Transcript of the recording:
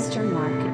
Eastern Market.